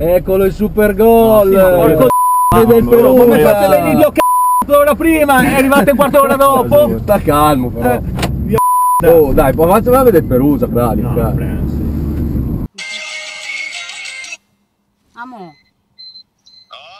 Eccolo il super gol! porco Vede il Perù! Come fate venire io c***o ora prima e arrivate un quarto d'ora dopo? Sta calmo però. Eh, Oh dai, poi facciamo vedere il Perugia. Franz. Amo.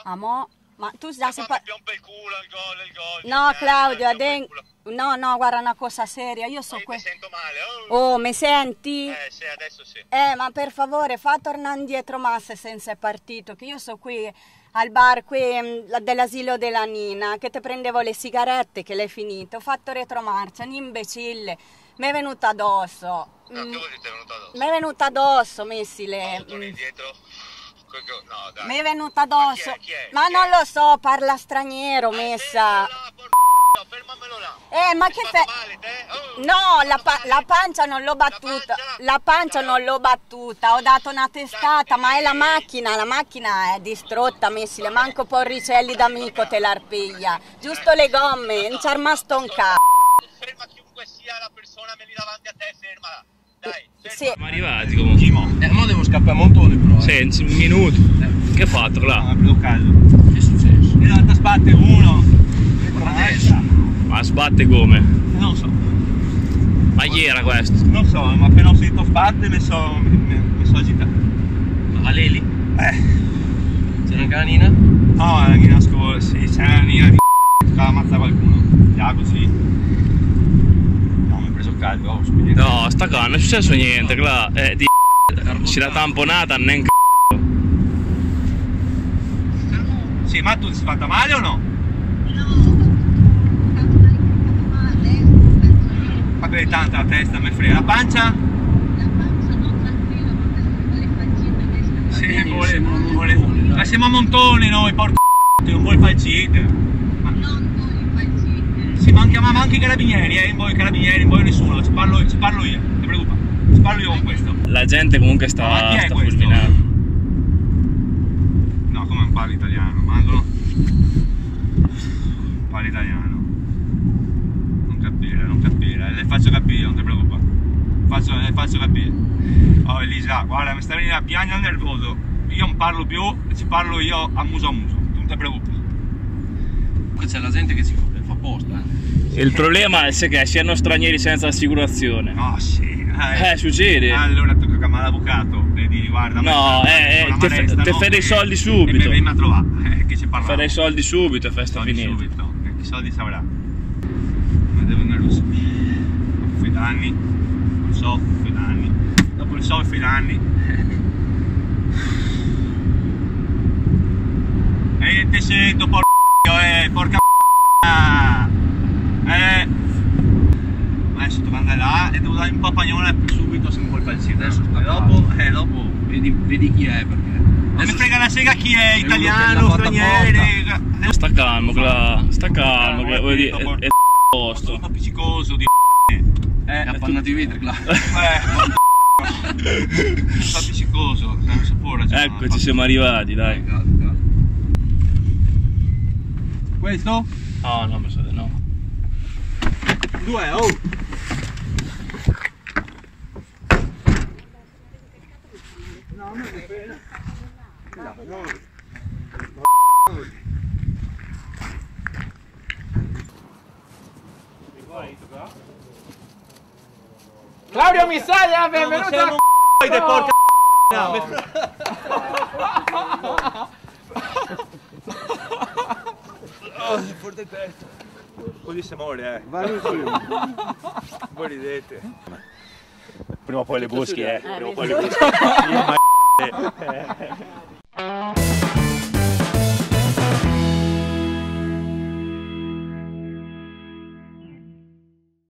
Amo. Ma tu già sei pa- Piompa il culo al gol, il gol. No, Claudio, il aden-. No, no, guarda una cosa seria. Io so Io que... mi sento male. Oh. Oh, mi senti? Eh sì, adesso sì. Eh, ma per favore, fa tornare indietro Massa senza partito, che io so qui al bar qui mm, la- dell'asilo della Nina, che ti prendevo le sigarette, che l'hai finito. Ho fatto retromarcia, un imbecille. Mi è venuto addosso. No, Mm, che vuol dire ti è venuto addosso? Mi è venuto addosso, messile. Oh, torni indietro. No, dai. Mi è venuto addosso. Ma chi è? Chi è? Ma non lo so, parla straniero, messa. C***o, fermamelo là. Eh, ma che te? Oh, No, la, pa- la pancia non l'ho battuta. La pancia non l'ho battuta. Ho dato una testata, ma è la Eh. macchina. La macchina è distrutta, messile. Manco porricelli d'amico te l'arpiglia. Giusto le gomme, non c'è rimasto un cazzo. Ferma chiunque sia la persona lì davanti a te, fermala. Dai. Sì. Siamo arrivati comunque. Eh, mo devo scappare a montone però. Sì, in un minuto. Che hai fatto, là? è bloccato. Che è successo? In realtà sbatte uno. Adesso. Ma sbatte come? Non so, Ma chi era questo? non so, ma appena ho sentito sbatte mi so, mi, mi, mi so agitato. Ma Valeli? Eh. C'è una canina? No, la Nina scorsa, sì, c'è una Nina di che ammazza qualcuno. Già così. No, mi ha preso caldo, scusi. No, sta qua, non è successo niente, là. Eh, di si l'ha tamponata, neanche Sì, ma tu ti sei fatta male o no? Vabbè, tanta la testa mi frega. La pancia? Sì, vuole, vuole. Ma siamo a montone noi, porco c***o, non vuole fare Ma- ma anche, ma i carabinieri, eh, in voi i carabinieri, in voi nessuno, ci parlo, ci parlo io, non ti preoccupa. Ci parlo io con questo. La gente comunque Ma sta, chi è sta questo? fulminando. No, come non parli italiano? Mando. Parli italiano. Non capire, non capire. Le faccio capire, non ti preoccupare. Faccio, le faccio capire. Oh Elisa, guarda, mi sta venendo a piangere nervoso. Io non parlo più, ci parlo io a muso a muso. Non ti preoccupare. Comunque c'è la gente che si fa apposta. Eh. Il problema è se che siano stranieri senza assicurazione. No, sì. Eh, succede. Allora tocca chiamare l'avvocato e digli guarda. No, ma- eh, eh, te- marestra, te fai dei che- soldi E subito. mi vieni a trovare, eh, che ci parla. Fai dei soldi subito e festa soldi finita. subito, eh, i soldi ci avrà. Ma devo andare. Dopo fai danni, non so, fai danni. Dopo il so fai danni. E te sento porco eh, porca eh. Ma adesso devo andare là e devo dare un papagnone subito se mi vuoi fare il sito. Adesso sta E dopo, eh, dopo. Vedi, vedi chi è perché. Non mi frega la sega chi è, l'ha italiano, straniere. Sta calmo, là. Sta calmo, che voglio dire, è, è posto. Sono appiccicoso di è appannato i vetri là. Eh, Sono appiccicoso. Eccoci, siamo arrivati, dai. Caldo, caldo. Questo? No, no, mi sa di no. Due, oh! Claudio Missaglia, benvenuto a... Di porca forte testa. Così si muore, eh. Voi ridete. Prima o poi le buschi, eh. Prima o poi le buschi.